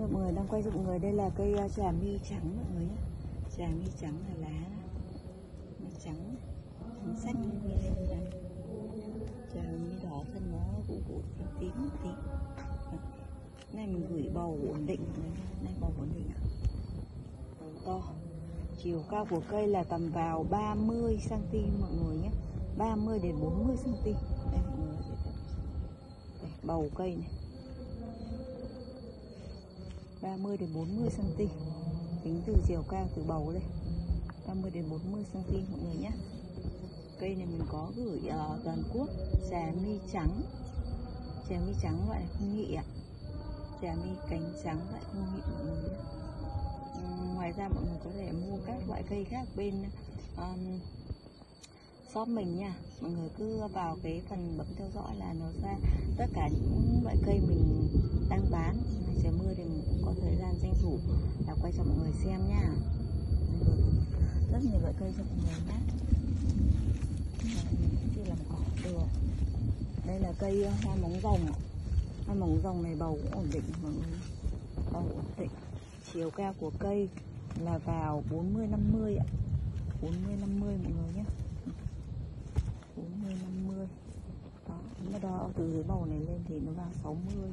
nha Mọi người đang quay dụng người đây là cây ờ, trà mi trắng mọi người nhé. Trà mi trắng là lá Nó trắng Trắng xanh như thế này Trà mi đỏ thân nó cũng cũng tím một tí. Này mình gửi bầu ổn định Này bầu ổn định Bầu to. Chiều cao của cây là tầm vào 30cm mọi người nhé. 30 đến 40cm Đây mọi người. Đây, bầu cây này. 30 đến 40 cm. Tính từ chiều cao từ bầu đây. 30 đến 40 cm mọi người nhé. Cây này mình có gửi ờ, uh, toàn quốc trà mi trắng. Trà mi trắng loại không nhị ạ. Trà mi cánh trắng loại không nhị mọi người nhé. Ngoài ra mọi người có thể mua các loại cây khác bên um, shop mình nha. Mọi người cứ vào cái phần bấm theo dõi là nó ra tất cả những loại cây mình đang bán ngày trời mưa thì mình cũng có thời gian tranh thủ là quay cho mọi người xem nha. Rất nhiều loại cây cho mọi người nhé. Chưa làm cỏ được. Đây là cây ờ, hoa móng rồng hoa móng rồng này bầu cũng ổn định, mọi người. Bầu ổn định. Chiều cao của cây là vào 40 50 ạ. 40 50 mọi người nhé. 40 50 đó, nó đo từ dưới bầu này lên thì nó vào 60